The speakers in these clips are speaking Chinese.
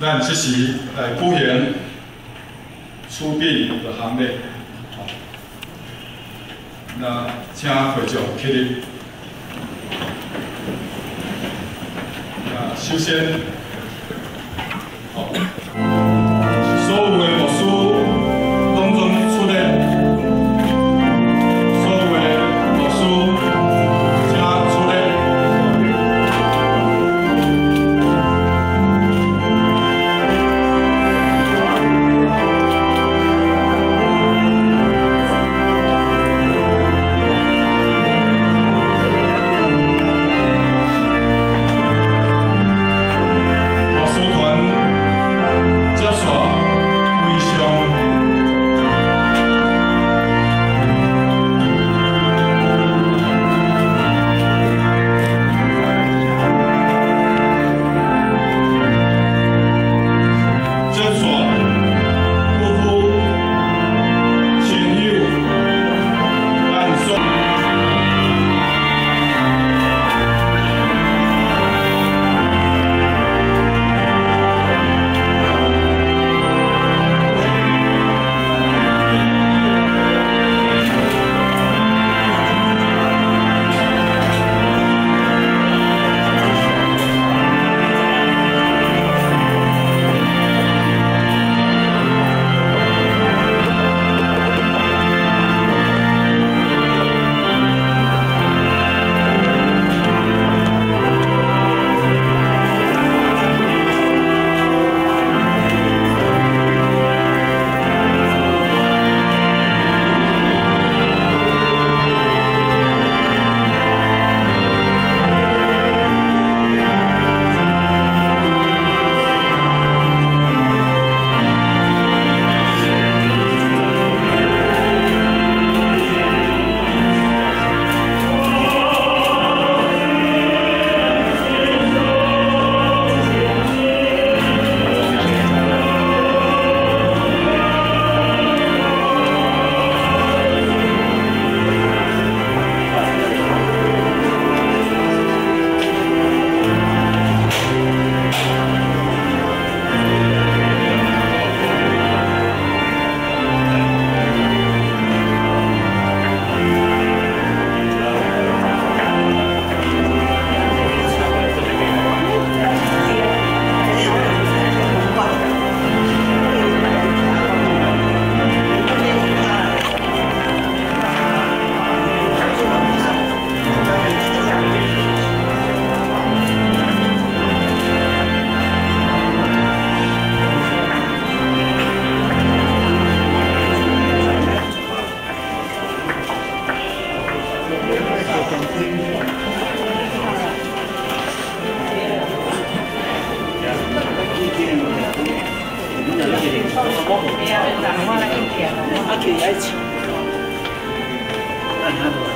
咱即时来举行出殡的行列。那请会长起立。啊，首先，好，啊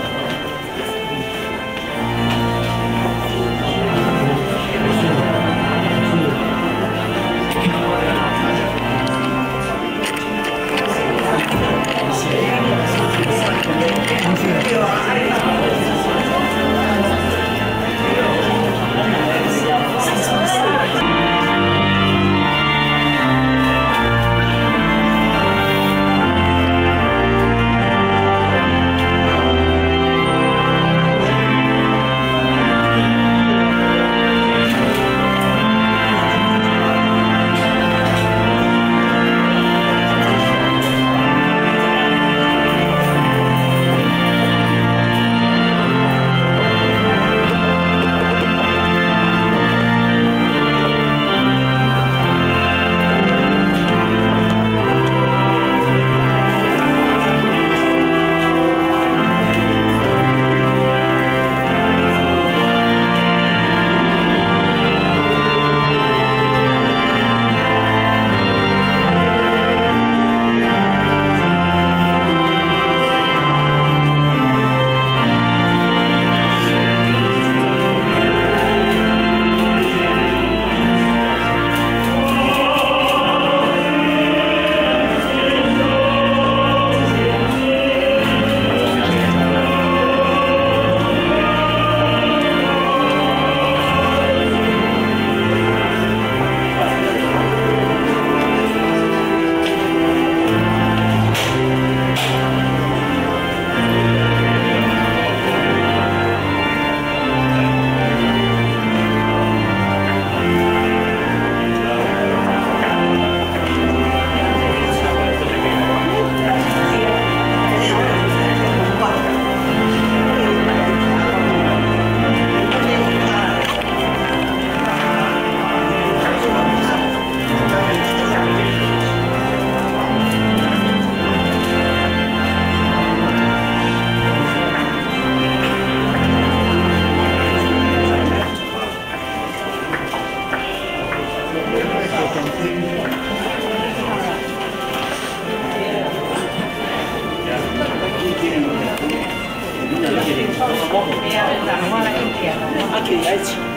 Aqui, é isso.